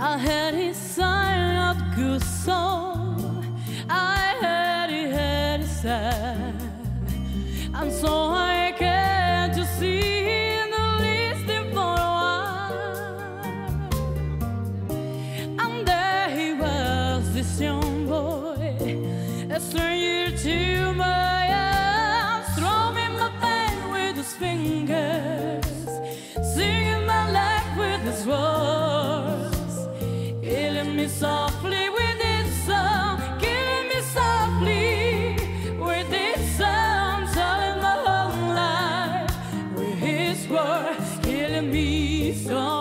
I had his sign of good soul. I had he had his side. And so I came to see the listening for a. And there he was, this young boy, a stranger to my me song.